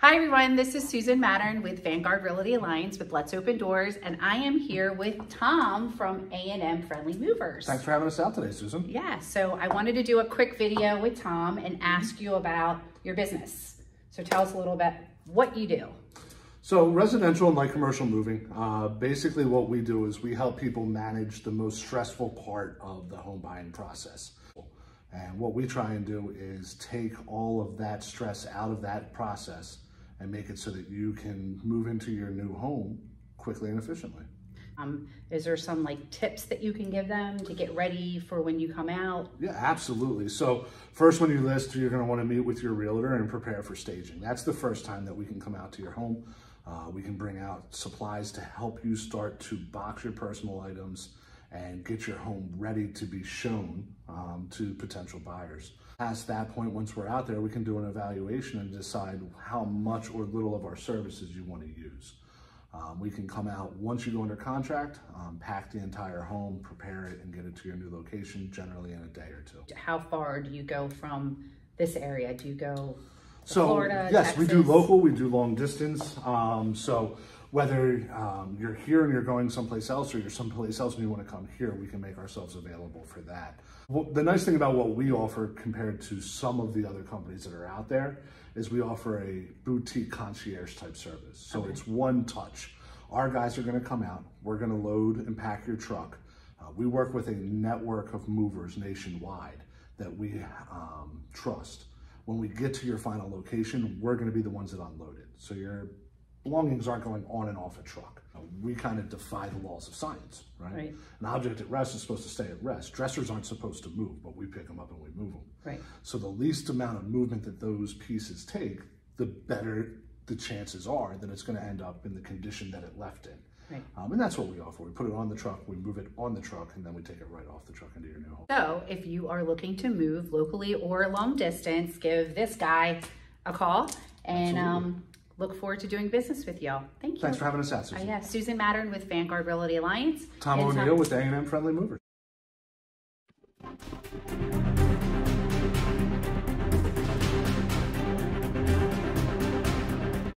Hi everyone, this is Susan Mattern with Vanguard Realty Alliance with Let's Open Doors, and I am here with Tom from A&M Friendly Movers. Thanks for having us out today, Susan. Yeah, so I wanted to do a quick video with Tom and ask you about your business. So tell us a little bit what you do. So residential and light commercial moving, uh, basically what we do is we help people manage the most stressful part of the home buying process. And what we try and do is take all of that stress out of that process and make it so that you can move into your new home quickly and efficiently. Um, is there some like tips that you can give them to get ready for when you come out? Yeah, absolutely. So first when you list, you're gonna want to meet with your realtor and prepare for staging. That's the first time that we can come out to your home. Uh, we can bring out supplies to help you start to box your personal items and get your home ready to be shown um, to potential buyers. Past that point, once we're out there, we can do an evaluation and decide how much or little of our services you want to use. Um, we can come out once you go under contract, um, pack the entire home, prepare it, and get it to your new location, generally in a day or two. How far do you go from this area? Do you go so, Florida, yes, Texas? we do local, we do long distance. Um, so whether um, you're here and you're going someplace else or you're someplace else and you want to come here, we can make ourselves available for that. Well, the nice thing about what we offer compared to some of the other companies that are out there is we offer a boutique concierge type service. So okay. it's one touch. Our guys are going to come out, we're going to load and pack your truck. Uh, we work with a network of movers nationwide that we um, trust. When we get to your final location, we're going to be the ones that unload it. So your belongings aren't going on and off a truck. We kind of defy the laws of science, right? right? An object at rest is supposed to stay at rest. Dressers aren't supposed to move, but we pick them up and we move them. Right. So the least amount of movement that those pieces take, the better the chances are that it's going to end up in the condition that it left in. Right. Um, and that's what we offer. We put it on the truck, we move it on the truck, and then we take it right off the truck into your new home. So if you are looking to move locally or long distance, give this guy a call and um, look forward to doing business with y'all. Thank you. Thanks for having us out, Susan. Uh, yeah, Susan Mattern with Vanguard Realty Alliance. Tom O'Neill with A&M Friendly Movers.